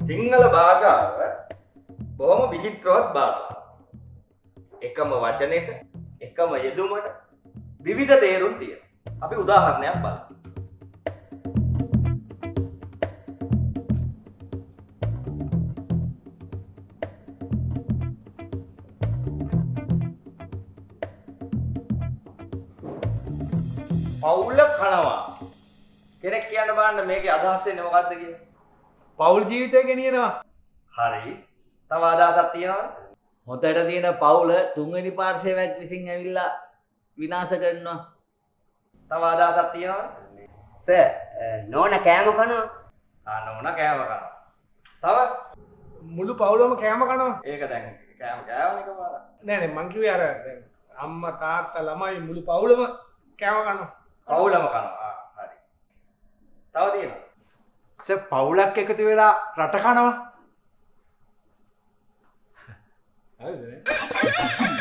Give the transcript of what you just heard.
සිංහල භාෂාව බොහොම විචිත්‍රවත් භාෂාව. එකම වචනෙට එකම යෙදුමට විවිධ තේරුම් තියෙන. අපි උදාහරණයක් බලමු. පවුල කනවා. කෙනෙක් කියන්න බලන්න මේකේ අදහස් වෙන්නේ මොකක්ද කියලා. පවුල් ජීවිතය ගෙනියනවා හරි. තව අදහසක් තියෙනවද? හොතට තියෙන පවුල තුන්වෙනි පාර්ශවයක් විසින් ඇවිල්ලා විනාශ කරනවා තව අදහසක් තියෙනවද? සර් නෝන කෑම කනවා නෝන කෑම කනවා. තව මුළු පවුලම කෑම කනවා ඒක දැන් කෑම කෑවන එක පාර. නෑන මංකිව අර දැන් අම්ම තාත්තා ළමයි මුළු පවුලම කෑම කනවා පවුලම කනවා. ආ, හරි. තව තියෙනවා. ස පවුලක් එකතු වෙලා රට කනවා. හරිද?